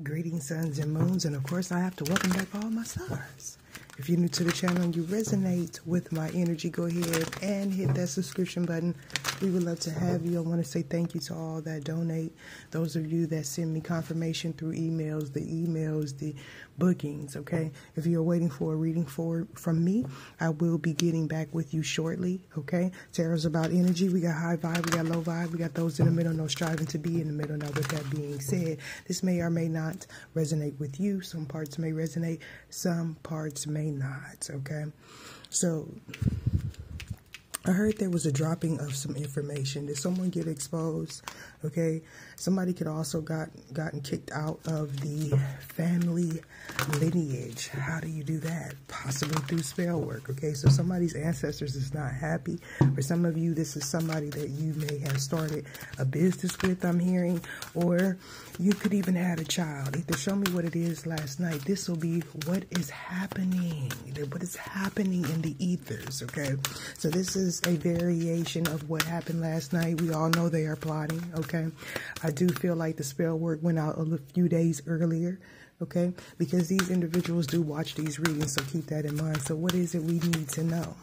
Greetings, suns and moons, and of course, I have to welcome back all my stars. If you're new to the channel and you resonate with my energy, go ahead and hit that subscription button. We would love to have you. I want to say thank you to all that donate. Those of you that send me confirmation through emails, the emails, the bookings, okay? If you're waiting for a reading for from me, I will be getting back with you shortly, okay? Tarot's about energy. We got high vibe, we got low vibe, we got those in the middle, no striving to be in the middle. Now, with that being said, this may or may not resonate with you. Some parts may resonate, some parts may not, okay? So, I heard there was a dropping of some information. Did someone get exposed? Okay. Somebody could also got gotten kicked out of the family lineage. How do you do that? Possibly through spell work. Okay. So somebody's ancestors is not happy. For some of you, this is somebody that you may have started a business with, I'm hearing, or you could even had a child. Either show me what it is last night. This will be what is happening. What is happening in the ethers. Okay. So this is a variation of what happened last night. We all know they are plotting. Okay. I do feel like the spell work went out a few days earlier, okay? Because these individuals do watch these readings, so keep that in mind. So what is it we need to know?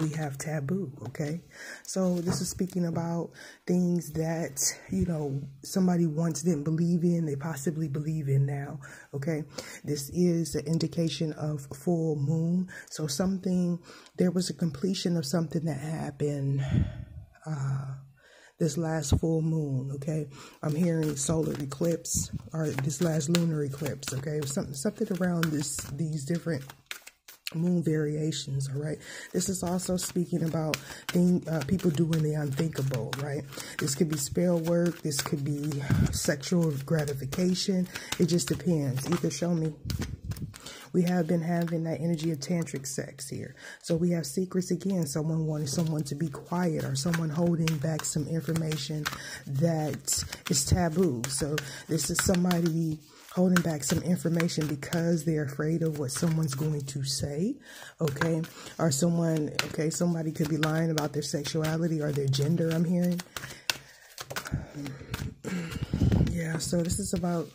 we have taboo, okay? So this is speaking about things that, you know, somebody once didn't believe in, they possibly believe in now, okay? This is an indication of full moon. So something, there was a completion of something that happened, uh, this last full moon, okay? I'm hearing solar eclipse or this last lunar eclipse, okay? Something something around this these different moon variations all right? This is also speaking about thing, uh, people doing the unthinkable right? This could be spell work this could be sexual gratification. It just depends. Either show me we have been having that energy of tantric sex here. So we have secrets again. Someone wanting someone to be quiet or someone holding back some information that is taboo. So this is somebody holding back some information because they're afraid of what someone's going to say, okay? Or someone, okay, somebody could be lying about their sexuality or their gender, I'm hearing. Yeah, so this is about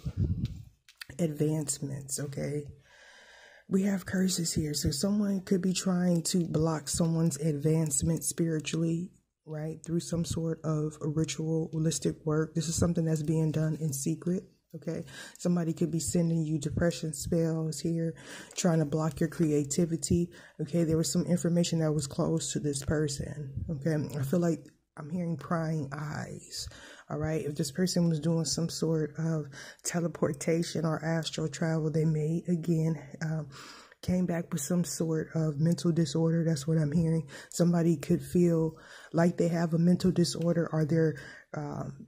advancements, okay? We have curses here. So someone could be trying to block someone's advancement spiritually, right? Through some sort of ritualistic work. This is something that's being done in secret. Okay. Somebody could be sending you depression spells here, trying to block your creativity. Okay. There was some information that was close to this person. Okay. I feel like I'm hearing prying eyes. All right. If this person was doing some sort of teleportation or astral travel, they may again um, came back with some sort of mental disorder. That's what I'm hearing. Somebody could feel like they have a mental disorder or they're um,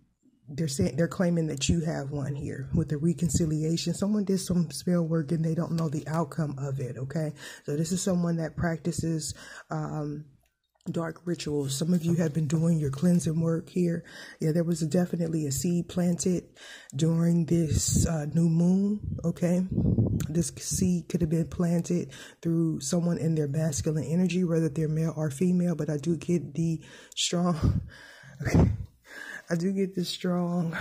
they're saying they're claiming that you have one here with the reconciliation. Someone did some spell work and they don't know the outcome of it. Okay, so this is someone that practices um, dark rituals. Some of you have been doing your cleansing work here. Yeah, there was a, definitely a seed planted during this uh, new moon. Okay. This seed could have been planted through someone in their masculine energy, whether they're male or female, but I do get the strong, okay. I do get the strong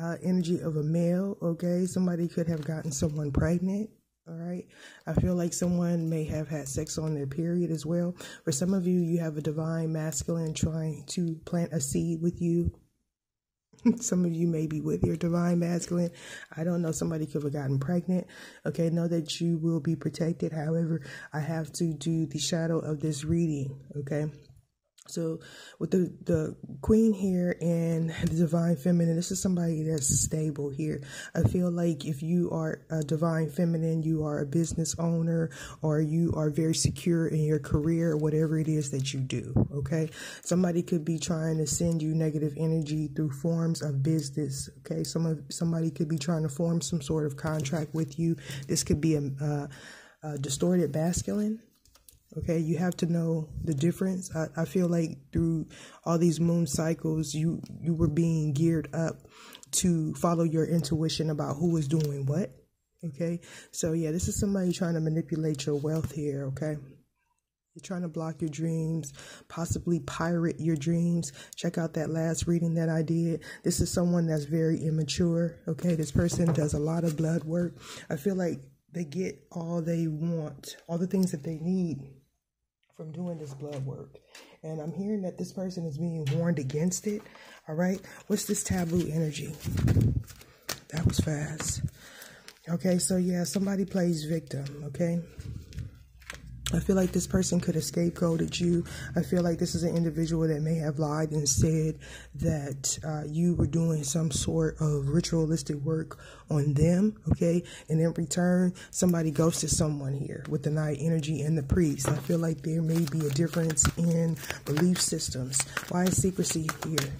uh, energy of a male. Okay. Somebody could have gotten someone pregnant all right. I feel like someone may have had sex on their period as well. For some of you, you have a divine masculine trying to plant a seed with you. some of you may be with your divine masculine. I don't know. Somebody could have gotten pregnant. Okay. Know that you will be protected. However, I have to do the shadow of this reading. Okay. So with the the queen here and the divine feminine, this is somebody that's stable here. I feel like if you are a divine feminine, you are a business owner or you are very secure in your career, whatever it is that you do. Okay. Somebody could be trying to send you negative energy through forms of business. Okay. Some of somebody could be trying to form some sort of contract with you. This could be a, a, a distorted masculine Okay, you have to know the difference. I, I feel like through all these moon cycles, you you were being geared up to follow your intuition about who is doing what. Okay, so yeah, this is somebody trying to manipulate your wealth here. Okay, You're trying to block your dreams, possibly pirate your dreams. Check out that last reading that I did. This is someone that's very immature. Okay, this person does a lot of blood work. I feel like they get all they want, all the things that they need from doing this blood work. And I'm hearing that this person is being warned against it. All right, what's this taboo energy? That was fast. Okay, so yeah, somebody plays victim. Okay. I feel like this person could have scapegoated you. I feel like this is an individual that may have lied and said that uh, you were doing some sort of ritualistic work on them, okay? And in return, somebody ghosted someone here with the knight energy and the priest. I feel like there may be a difference in belief systems. Why is secrecy here?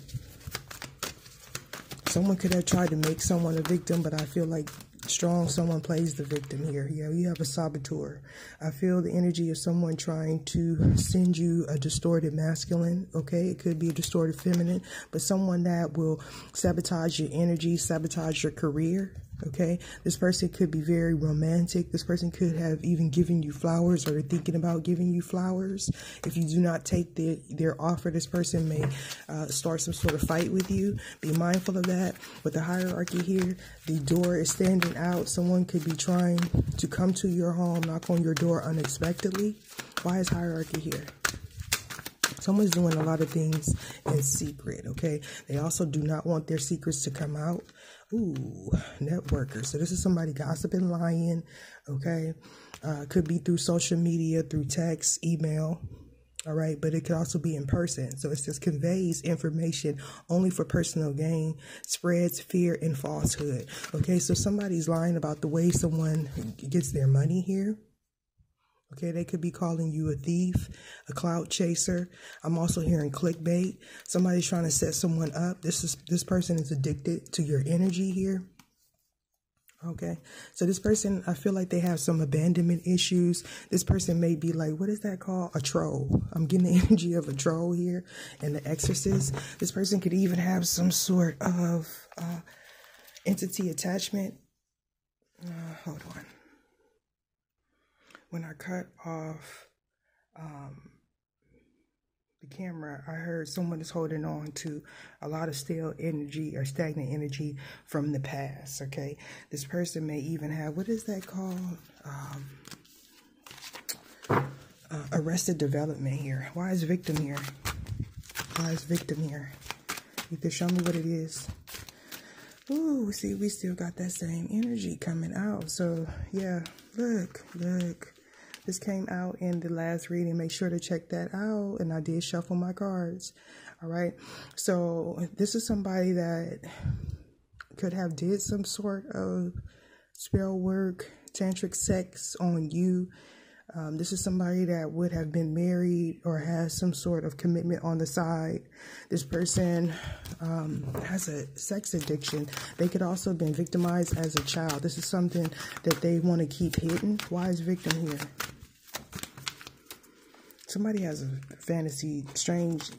Someone could have tried to make someone a victim, but I feel like strong someone plays the victim here. Yeah, you have a saboteur. I feel the energy of someone trying to send you a distorted masculine, okay? It could be a distorted feminine, but someone that will sabotage your energy, sabotage your career, Okay, this person could be very romantic. This person could have even given you flowers or thinking about giving you flowers. If you do not take the, their offer, this person may uh, start some sort of fight with you. Be mindful of that. With the hierarchy here, the door is standing out. Someone could be trying to come to your home, knock on your door unexpectedly. Why is hierarchy here? Someone's doing a lot of things in secret, okay? They also do not want their secrets to come out. Ooh, networker. So this is somebody gossiping, lying, okay? Uh, could be through social media, through text, email, all right? But it could also be in person. So it just conveys information only for personal gain, spreads fear and falsehood, okay? So somebody's lying about the way someone gets their money here Okay, they could be calling you a thief, a clout chaser. I'm also hearing clickbait. Somebody's trying to set someone up. This is this person is addicted to your energy here. Okay, so this person, I feel like they have some abandonment issues. This person may be like, what is that called? A troll. I'm getting the energy of a troll here and the exorcist. This person could even have some sort of uh, entity attachment. Uh, hold on when I cut off um, the camera, I heard someone is holding on to a lot of stale energy or stagnant energy from the past. Okay, this person may even have what is that called? Um, uh, arrested development here. Why is victim here? Why is victim here? You can show me what it is. Ooh, see, we still got that same energy coming out. So, yeah, look, look. This came out in the last reading. Make sure to check that out. And I did shuffle my cards. All right. So this is somebody that could have did some sort of spell work, tantric sex on you. Um, this is somebody that would have been married or has some sort of commitment on the side. This person um, has a sex addiction. They could also have been victimized as a child. This is something that they want to keep hidden. Why is victim here? Somebody has a fantasy, strange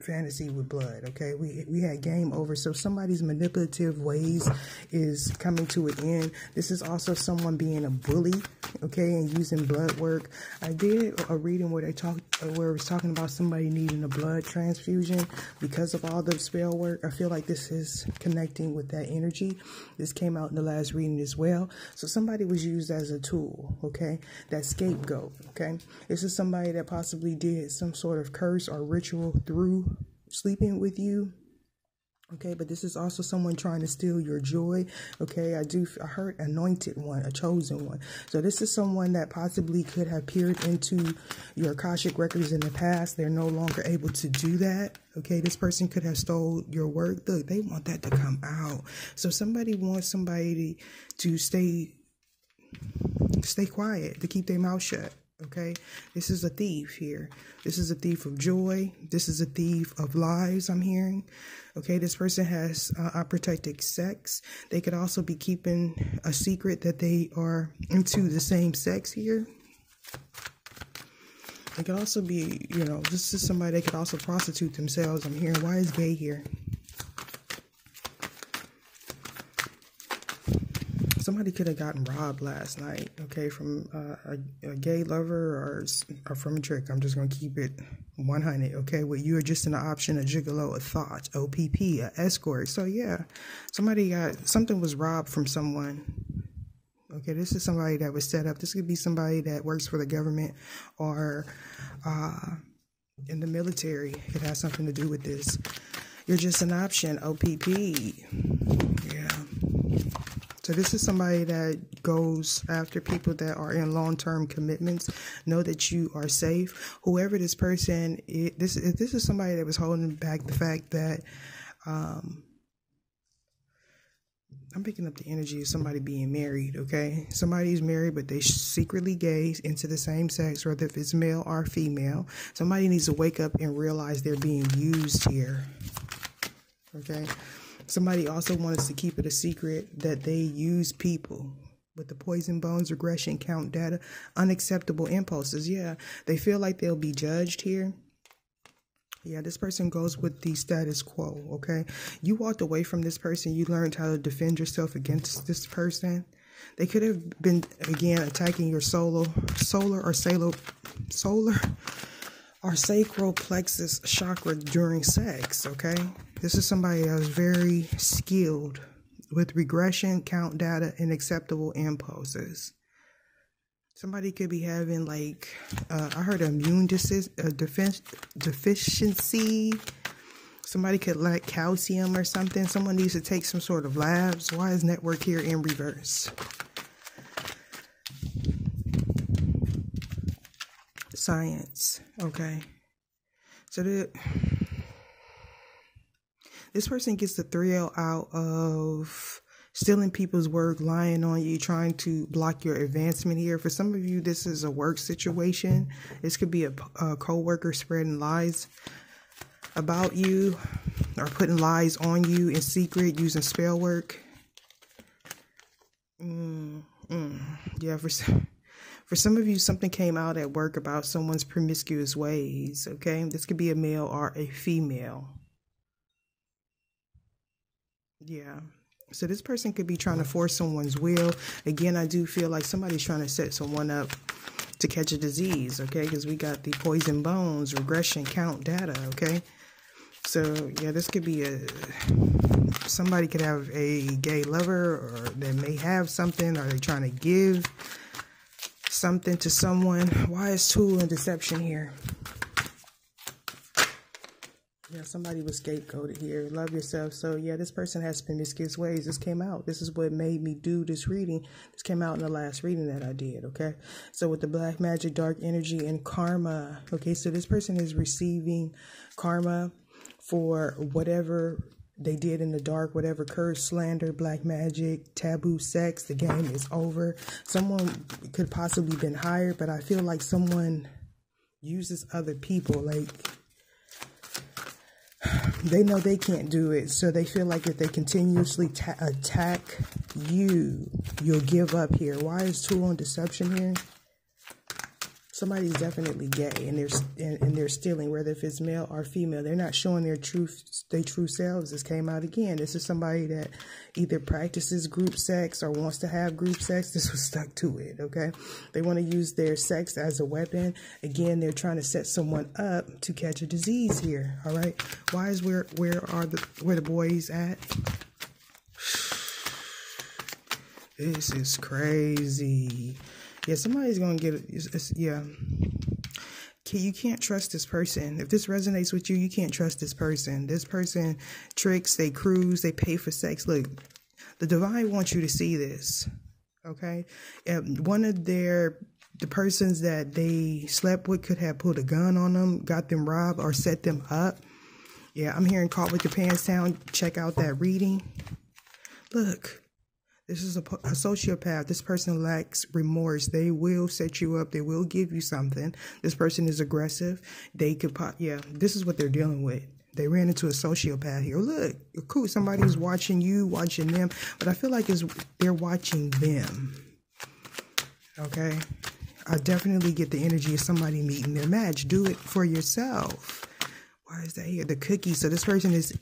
fantasy with blood. Okay, we we had game over. So somebody's manipulative ways is coming to an end. This is also someone being a bully. Okay, and using blood work. I did a reading where they talked where it was talking about somebody needing a blood transfusion because of all the spell work. I feel like this is connecting with that energy. This came out in the last reading as well. So somebody was used as a tool. Okay, that scapegoat. Okay, this is somebody that possibly did some sort of curse or ritual through sleeping with you okay but this is also someone trying to steal your joy. Okay i do i heard anointed one a chosen one. So this is someone that possibly could have peered into your akashic records in the past. They're no longer able to do that. Okay this person could have stole your work. Look they want that to come out. So somebody wants somebody to stay stay quiet to keep their mouth shut Okay, this is a thief here. This is a thief of joy. This is a thief of lies, I'm hearing. Okay, this person has uh, unprotected sex. They could also be keeping a secret that they are into the same sex here. It could also be, you know, this is somebody that could also prostitute themselves. I'm hearing, why is gay here? Somebody could have gotten robbed last night, okay, from uh, a, a, gay lover or, or from a trick. I'm just going to keep it 100, okay? Well, you are just an option, a gigolo, a thought, OPP, a escort. So, yeah, somebody got something was robbed from someone. Okay, this is somebody that was set up. This could be somebody that works for the government or uh, in the military. It has something to do with this. You're just an option, OPP. So this is somebody that goes after people that are in long-term commitments. Know that you are safe. Whoever this person is, this this is somebody that was holding back the fact that um, I'm picking up the energy of somebody being married, okay? Somebody's married, but they secretly gay into the same sex, whether if it's male or female. Somebody needs to wake up and realize they're being used here, okay? Somebody also wants to keep it a secret that they use people with the poison bones, regression, count data, unacceptable impulses. Yeah, they feel like they'll be judged here. Yeah, this person goes with the status quo, okay? You walked away from this person, you learned how to defend yourself against this person. They could have been again attacking your solar solar or salo solar or sacral plexus chakra during sex, okay? This is somebody that was very skilled with regression, count data, and acceptable impulses. Somebody could be having like uh, I heard immune uh, defense deficiency. Somebody could lack calcium or something. Someone needs to take some sort of labs. Why is network here in reverse? Science. Okay. So the this person gets the thrill out of stealing people's work, lying on you, trying to block your advancement here. For some of you, this is a work situation. This could be a, a co-worker spreading lies about you or putting lies on you in secret using spell work. Mm, mm, yeah, for for some of you, something came out at work about someone's promiscuous ways. Okay, this could be a male or a female. Yeah. So this person could be trying to force someone's will. Again, I do feel like somebody's trying to set someone up to catch a disease, okay? Because we got the poison bones, regression, count data, okay? So, yeah, this could be a somebody could have a gay lover or they may have something or they're trying to give something to someone. Why is tool and deception here? Yeah, somebody was scapegoated here. Love yourself. So, yeah, this person has promiscuous ways. This came out. This is what made me do this reading. This came out in the last reading that I did, okay? So, with the black magic, dark energy, and karma, okay? So, this person is receiving karma for whatever they did in the dark, whatever curse, slander, black magic, taboo sex. The game is over. Someone could possibly been hired, but I feel like someone uses other people. Like, they know they can't do it. So they feel like if they continuously attack you, you'll give up here. Why is tool on deception here? Somebody's definitely gay and they're and, and, they're stealing whether if it's male or female they're not showing their true their true selves. This came out again. This is somebody that either practices group sex or wants to have group sex. This was stuck to it okay? They want to use their sex as a weapon. Again they're trying to set someone up to catch a disease here all right? Why is where where are the where the boys at? This is crazy yeah, somebody's gonna get it. Yeah. You can't trust this person. If this resonates with you, you can't trust this person. This person tricks, they cruise, they pay for sex. Look, the divine wants you to see this. Okay, and one of their the persons that they slept with could have put a gun on them, got them robbed, or set them up. Yeah, I'm hearing caught with your pants down. Check out that reading. Look, this is a, a, sociopath. This person lacks remorse. They will set you up. They will give you something. This person is aggressive. They could pop. Yeah, this is what they're dealing with. They ran into a sociopath here. Look, cool. Somebody's watching you, watching them, but I feel like it's they're watching them. Okay, I definitely get the energy of somebody meeting their match. Do it for yourself. Why is that here? The cookie. So this person is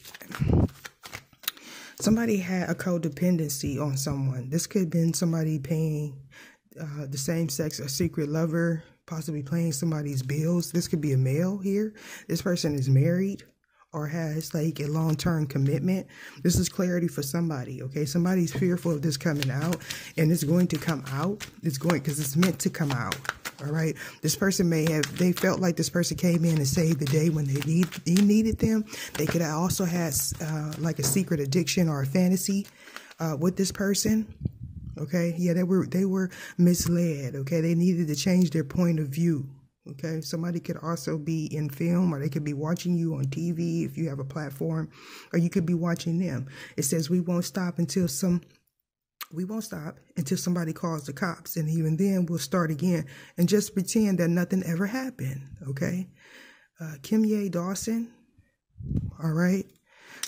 somebody had a codependency on someone. This could have been somebody paying uh, the same sex a secret lover, possibly paying somebody's bills. This could be a male here. This person is married or has like a long term commitment. This is clarity for somebody, okay? Somebody's fearful of this coming out and it's going to come out. It's going because it's meant to come out. All right. This person may have they felt like this person came in and saved the day when they need he needed them. They could have also had uh, like a secret addiction or a fantasy uh, with this person. Okay. Yeah, they were they were misled. Okay. They needed to change their point of view. Okay, somebody could also be in film or they could be watching you on TV if you have a platform, or you could be watching them. It says we won't stop until some we won't stop until somebody calls the cops and even then we'll start again and just pretend that nothing ever happened okay uh, Kimya Dawson all right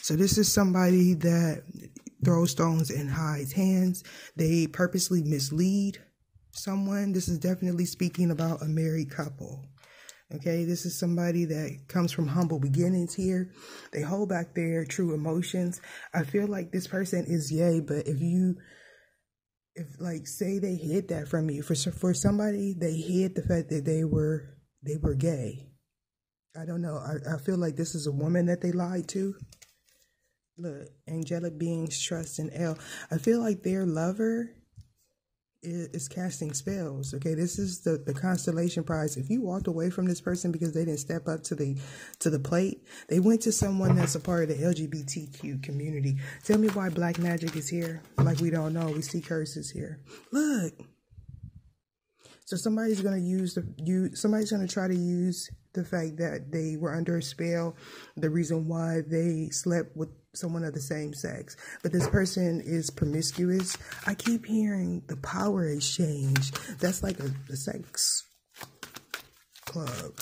so this is somebody that throws stones and hides hands they purposely mislead someone. This is definitely speaking about a married couple. Okay, this is somebody that comes from humble beginnings here. They hold back their true emotions. I feel like this person is yay, but if you, if like say they hid that from you, for for somebody they hid the fact that they were they were gay. I don't know. I, I feel like this is a woman that they lied to. Look, angelic beings trust in L. I feel like their lover is casting spells. Okay, this is the the constellation prize. If you walked away from this person because they didn't step up to the to the plate, they went to someone that's a part of the LGBTQ community. Tell me why black magic is here. Like we don't know. We see curses here. Look. So somebody's gonna use the you. Somebody's gonna try to use the fact that they were under a spell, the reason why they slept with someone of the same sex, but this person is promiscuous. I keep hearing the power exchange. That's like a, a sex club.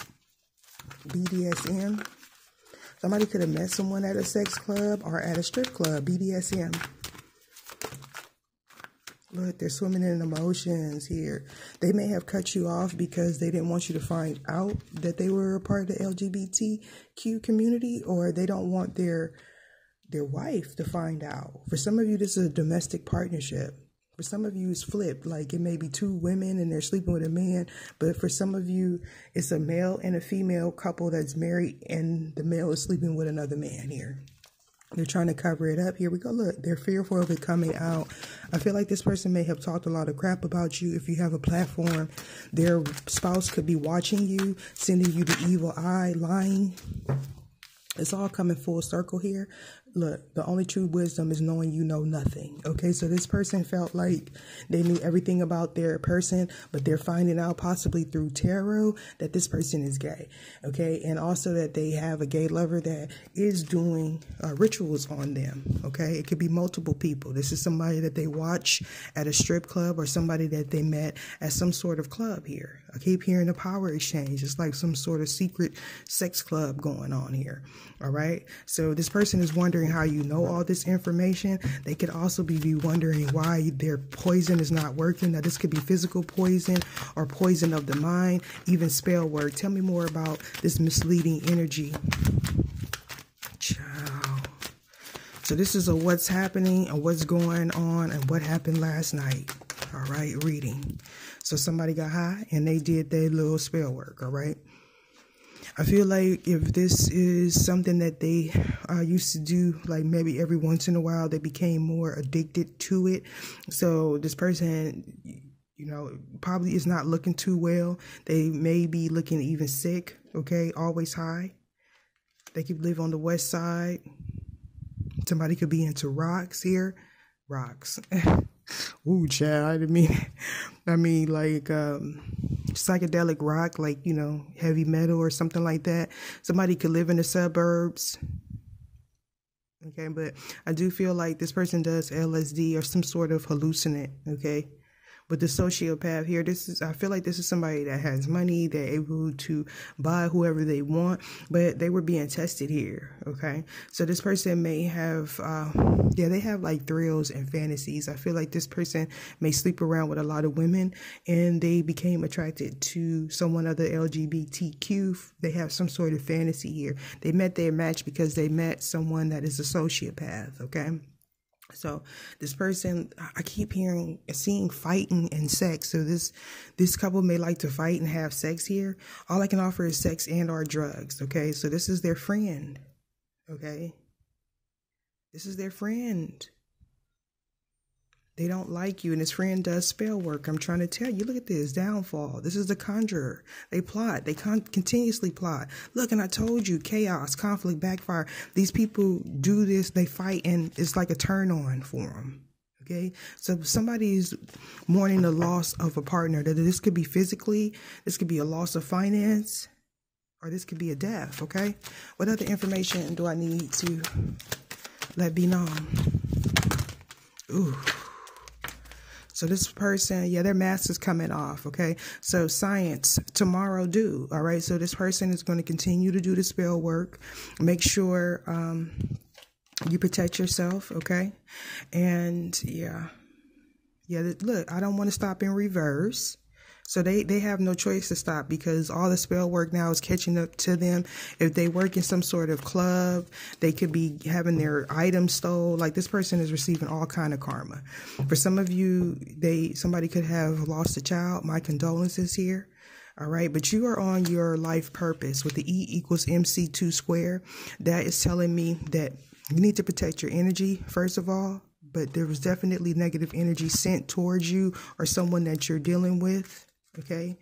BDSM. Somebody could have met someone at a sex club or at a strip club. BDSM. Look, they're swimming in emotions here. They may have cut you off because they didn't want you to find out that they were a part of the LGBTQ community, or they don't want their their wife to find out. For some of you, this is a domestic partnership. For some of you, it's flipped. Like it may be two women and they're sleeping with a man. But for some of you, it's a male and a female couple that's married and the male is sleeping with another man here. They're trying to cover it up. Here we go. Look, they're fearful of it coming out. I feel like this person may have talked a lot of crap about you. If you have a platform, their spouse could be watching you, sending you the evil eye, lying. It's all coming full circle here look, the only true wisdom is knowing you know nothing. Okay, so this person felt like they knew everything about their person, but they're finding out possibly through tarot that this person is gay. Okay, and also that they have a gay lover that is doing uh, rituals on them. Okay, it could be multiple people. This is somebody that they watch at a strip club or somebody that they met at some sort of club here. I keep hearing the power exchange. It's like some sort of secret sex club going on here. All right, so this person is wondering how you know all this information. They could also be wondering why their poison is not working. Now, this could be physical poison or poison of the mind, even spell work. Tell me more about this misleading energy. So this is a what's happening and what's going on and what happened last night. All right, reading. So somebody got high and they did their little spell work. All right. I feel like if this is something that they uh, used to do, like maybe every once in a while, they became more addicted to it. So this person, you know, probably is not looking too well. They may be looking even sick, okay, always high. They could live on the west side. Somebody could be into rocks here. Rocks. Ooh, Chad, I didn't mean, I mean like um, psychedelic rock, like you know, heavy metal or something like that. Somebody could live in the suburbs. Okay, but I do feel like this person does LSD or some sort of hallucinant. Okay, but the sociopath here, this is I feel like this is somebody that has money, they're able to buy whoever they want, but they were being tested here. Okay. So this person may have uh yeah, they have like thrills and fantasies. I feel like this person may sleep around with a lot of women and they became attracted to someone of the LGBTQ. They have some sort of fantasy here. They met their match because they met someone that is a sociopath, okay? So this person, I keep hearing, seeing fighting and sex. So this this couple may like to fight and have sex here. All I can offer is sex and or drugs. Okay, so this is their friend. Okay, this is their friend. They don't like you, and his friend does spell work. I'm trying to tell you. Look at this downfall. This is the conjurer. They plot. They con- continuously plot. Look, and I told you, chaos, conflict, backfire. These people do this. They fight, and it's like a turn on for them. Okay, so somebody's mourning the loss of a partner. That this could be physically, this could be a loss of finance, or this could be a death. Okay, what other information do I need to let be known? Ooh. So this person, yeah, their mask is coming off. Okay. So science tomorrow do. All right. So this person is going to continue to do the spell work. Make sure um, you protect yourself. Okay. And yeah. Yeah. Look, I don't want to stop in reverse. So they, they have no choice to stop because all the spell work now is catching up to them. If they work in some sort of club, they could be having their items stole. Like this person is receiving all kind of karma. For some of you, they somebody could have lost a child. My condolences here. All right, but you are on your life purpose with the E equals MC2 square. That is telling me that you need to protect your energy, first of all, but there was definitely negative energy sent towards you or someone that you're dealing with. Okay.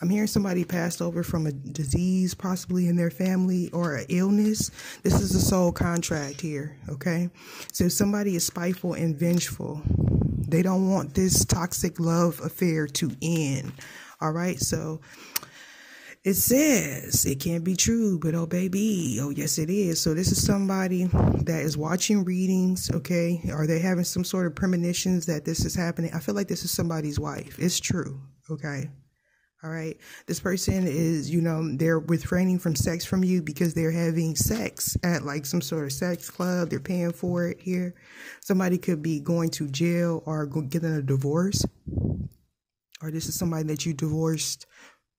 I'm hearing somebody passed over from a disease, possibly in their family, or an illness. This is a soul contract here. Okay. So somebody is spiteful and vengeful, they don't want this toxic love affair to end. All right. So it says it can't be true, but oh, baby, oh, yes, it is. So, this is somebody that is watching readings, okay? Are they having some sort of premonitions that this is happening? I feel like this is somebody's wife. It's true, okay? All right. This person is, you know, they're refraining from sex from you because they're having sex at like some sort of sex club. They're paying for it here. Somebody could be going to jail or getting a divorce. Or this is somebody that you divorced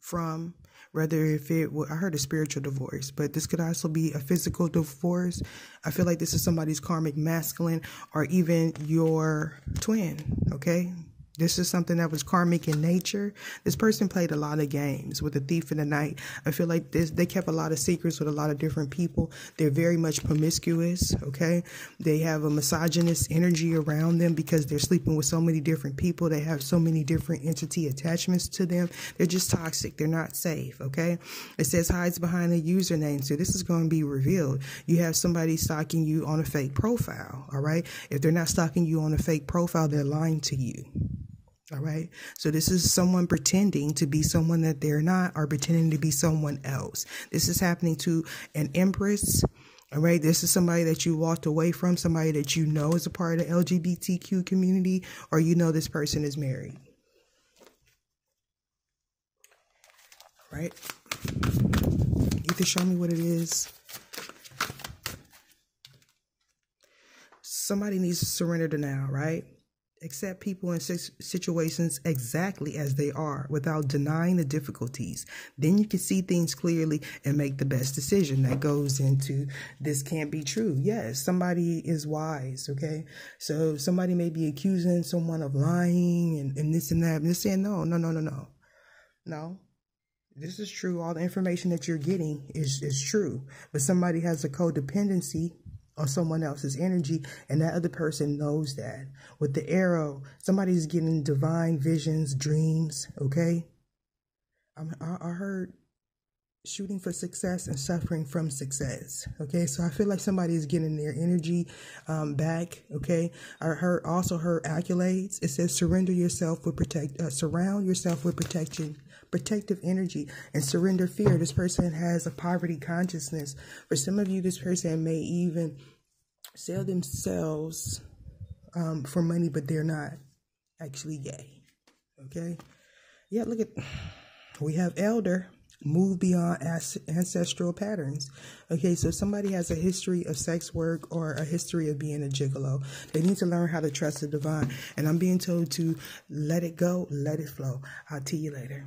from whether if it well, I heard a spiritual divorce, but this could also be a physical divorce. I feel like this is somebody's karmic masculine or even your twin, okay? This is something that was karmic in nature. This person played a lot of games with the thief in the night. I feel like this they kept a lot of secrets with a lot of different people. They're very much promiscuous, okay? They have a misogynist energy around them because they're sleeping with so many different people. They have so many different entity attachments to them. They're just toxic. They're not safe, okay? It says hides behind a username. So this is going to be revealed. You have somebody stalking you on a fake profile, all right? If they're not stalking you on a fake profile, they're lying to you. All right. So this is someone pretending to be someone that they're not or pretending to be someone else. This is happening to an empress. All right. This is somebody that you walked away from, somebody that you know is a part of the LGBTQ community, or you know this person is married. All right. You can show me what it is. Somebody needs to surrender to now, right? Accept people and situations exactly as they are without denying the difficulties. Then you can see things clearly and make the best decision that goes into this can't be true. Yes, somebody is wise, okay? So somebody may be accusing someone of lying and, and this and that, and they're saying, no, no, no, no, no. No. This is true. All the information that you're getting is, is true. But somebody has a codependency on someone else's energy and that other person knows that. With the arrow somebody's getting divine visions dreams okay? I, I heard shooting for success and suffering from success okay? So i feel like somebody is getting their energy um, back okay? I heard also heard accolades. It says surrender yourself with protect uh, surround yourself with protection protective energy and surrender fear. This person has a poverty consciousness. For some of you, this person may even sell themselves um, for money, but they're not actually gay. Okay? Yeah, look at, we have elder move beyond ancestral patterns. Okay, so somebody has a history of sex work or a history of being a gigolo. They need to learn how to trust the divine. And I'm being told to let it go, let it flow. I'll see you later.